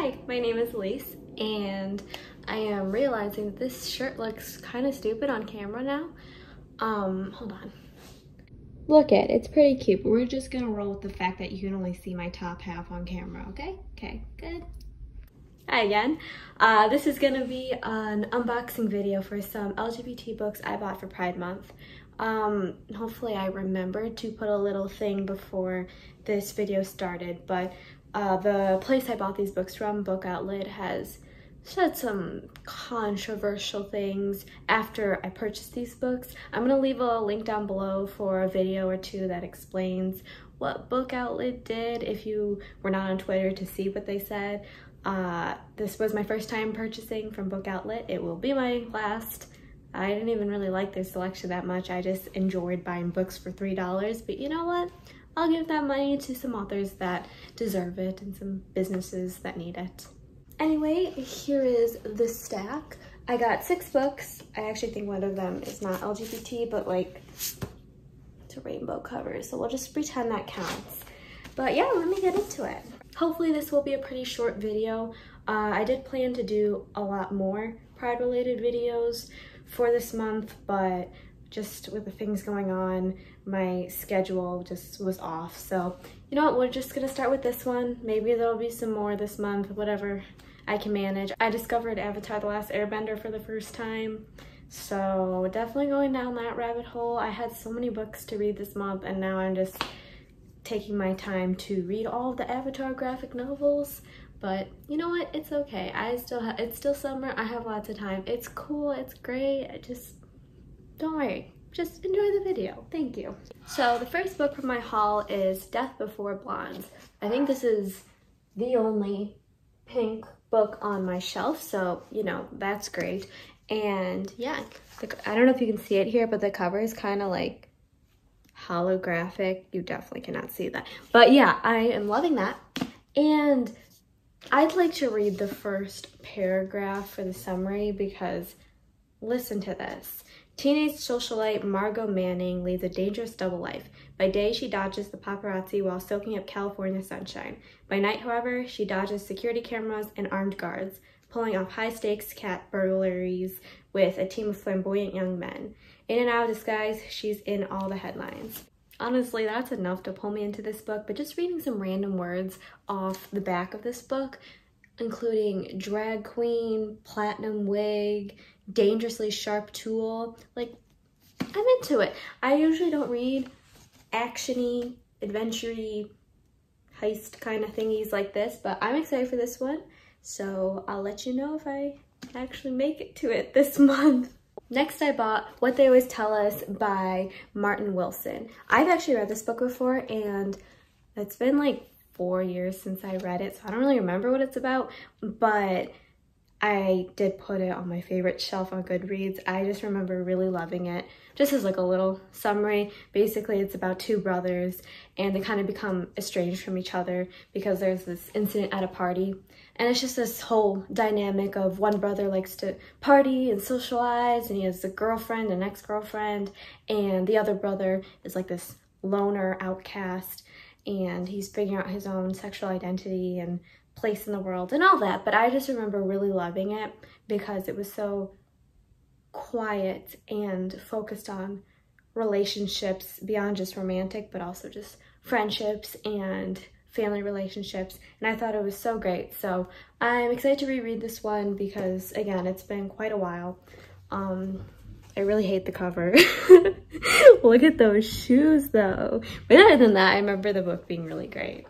Hi, my name is Elise and I am realizing that this shirt looks kind of stupid on camera now. Um, hold on. Look at it's pretty cute, but we're just gonna roll with the fact that you can only see my top half on camera, okay? Okay, good. Hi again. Uh, this is gonna be an unboxing video for some LGBT books I bought for Pride Month. Um, hopefully I remembered to put a little thing before this video started, but uh, the place I bought these books from, Book Outlet, has said some controversial things after I purchased these books. I'm gonna leave a link down below for a video or two that explains what Book Outlet did if you were not on Twitter to see what they said. Uh, this was my first time purchasing from Book Outlet. It will be my last. I didn't even really like their selection that much. I just enjoyed buying books for $3, but you know what? I'll give that money to some authors that deserve it and some businesses that need it. Anyway, here is the stack. I got six books. I actually think one of them is not LGBT, but like it's a rainbow cover. So we'll just pretend that counts. But yeah, let me get into it. Hopefully this will be a pretty short video. Uh, I did plan to do a lot more Pride related videos for this month, but just with the things going on, my schedule just was off. So, you know what, we're just gonna start with this one. Maybe there'll be some more this month, whatever I can manage. I discovered Avatar The Last Airbender for the first time. So definitely going down that rabbit hole. I had so many books to read this month and now I'm just taking my time to read all the Avatar graphic novels. But you know what? It's okay. I still have, it's still summer. I have lots of time. It's cool. It's great. I just, don't worry. Just enjoy the video. Thank you. So the first book from my haul is Death Prefers Blondes. I think this is the only pink book on my shelf, so, you know, that's great. And yeah, the, I don't know if you can see it here, but the cover is kind of like holographic. You definitely cannot see that. But yeah, I am loving that. And I'd like to read the first paragraph for the summary because listen to this. Teenage socialite Margot Manning leads a dangerous double life. By day, she dodges the paparazzi while soaking up California sunshine. By night, however, she dodges security cameras and armed guards, pulling off high-stakes cat burglaries with a team of flamboyant young men. In and out of disguise, she's in all the headlines. Honestly, that's enough to pull me into this book, but just reading some random words off the back of this book, including drag queen, platinum wig, dangerously sharp tool. Like, I'm into it. I usually don't read actiony, adventure heist kind of thingies like this, but I'm excited for this one. So I'll let you know if I actually make it to it this month. Next, I bought What They Always Tell Us by Martin Wilson. I've actually read this book before and it's been like four years since I read it, so I don't really remember what it's about, but I did put it on my favorite shelf on Goodreads. I just remember really loving it. Just as like a little summary, basically it's about two brothers and they kind of become estranged from each other because there's this incident at a party. And it's just this whole dynamic of one brother likes to party and socialize and he has a girlfriend, an ex-girlfriend, and the other brother is like this loner outcast and he's figuring out his own sexual identity and place in the world and all that. But I just remember really loving it because it was so quiet and focused on relationships beyond just romantic, but also just friendships and family relationships. And I thought it was so great. So I'm excited to reread this one because again, it's been quite a while. Um, I really hate the cover. Look at those shoes though. But other than that, I remember the book being really great.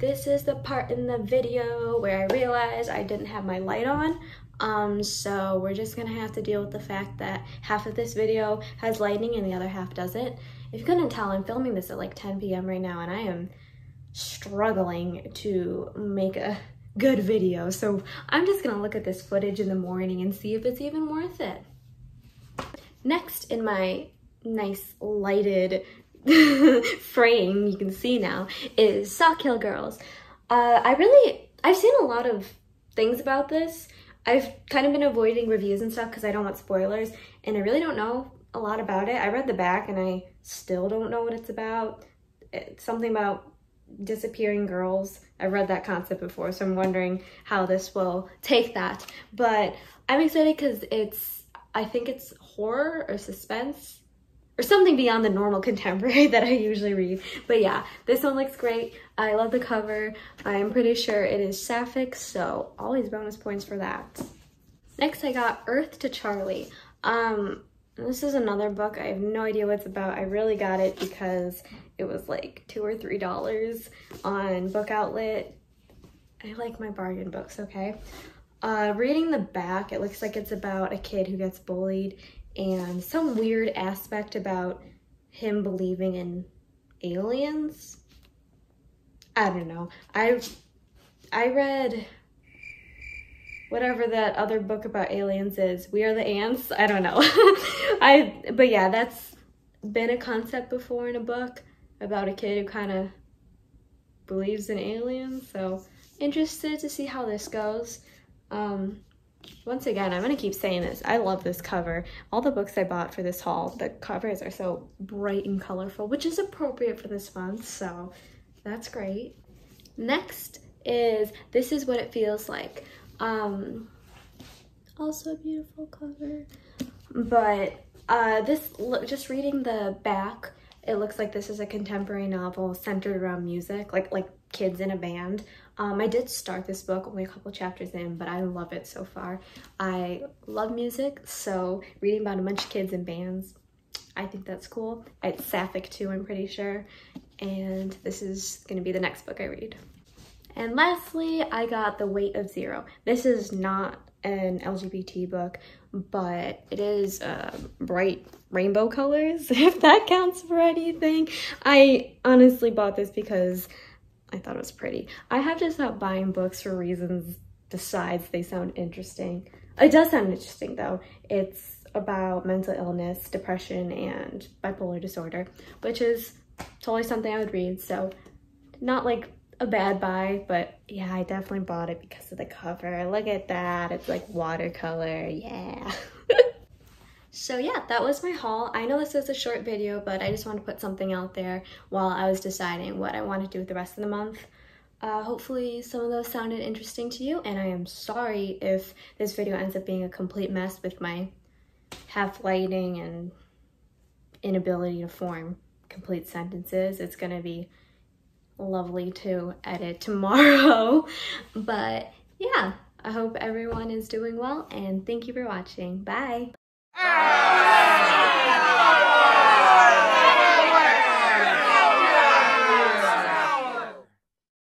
This is the part in the video where I realized I didn't have my light on. Um, so we're just gonna have to deal with the fact that half of this video has lighting and the other half doesn't. If you couldn't tell, I'm filming this at like 10 p.m. right now and I am struggling to make a good video. So I'm just gonna look at this footage in the morning and see if it's even worth it. Next in my nice lighted frame you can see now is Sawkill Girls. Uh, I really, I've seen a lot of things about this. I've kind of been avoiding reviews and stuff because I don't want spoilers and I really don't know a lot about it. I read the back and I still don't know what it's about. It's something about disappearing girls. I've read that concept before, so I'm wondering how this will take that. But I'm excited because it's, I think it's horror or suspense or something beyond the normal contemporary that I usually read. But yeah, this one looks great. I love the cover. I'm pretty sure it is sapphic, so always bonus points for that. Next, I got Earth to Charlie. Um, this is another book. I have no idea what it's about. I really got it because it was like two or three dollars on Book Outlet. I like my bargain books, okay? Uh, reading the back, it looks like it's about a kid who gets bullied and some weird aspect about him believing in aliens. I don't know. I I read whatever that other book about aliens is. We are the ants. I don't know. I but yeah, that's been a concept before in a book about a kid who kind of believes in aliens. So interested to see how this goes. Um, once again, I'm going to keep saying this. I love this cover. All the books I bought for this haul, the covers are so bright and colorful, which is appropriate for this month. So that's great. Next is This Is What It Feels Like. Um, also a beautiful cover. But uh, this, just reading the back, it looks like this is a contemporary novel centered around music, like like kids in a band. Um, I did start this book only a couple chapters in, but I love it so far. I love music, so reading about a bunch of kids in bands, I think that's cool. It's sapphic too, I'm pretty sure. And this is gonna be the next book I read. And lastly, I got The Weight of Zero. This is not an LGBT book, but it is uh, bright rainbow colors, if that counts for anything. I honestly bought this because I thought it was pretty. I have to stop buying books for reasons besides they sound interesting. It does sound interesting though. It's about mental illness, depression, and bipolar disorder, which is totally something I would read. So not like a bad buy, but yeah, I definitely bought it because of the cover. Look at that. It's like watercolor. Yeah. So yeah, that was my haul. I know this is a short video, but I just want to put something out there while I was deciding what I want to do with the rest of the month. Uh, hopefully some of those sounded interesting to you, and I am sorry if this video ends up being a complete mess with my half lighting and inability to form complete sentences. It's gonna be lovely to edit tomorrow. but yeah, I hope everyone is doing well and thank you for watching. Bye. Ah!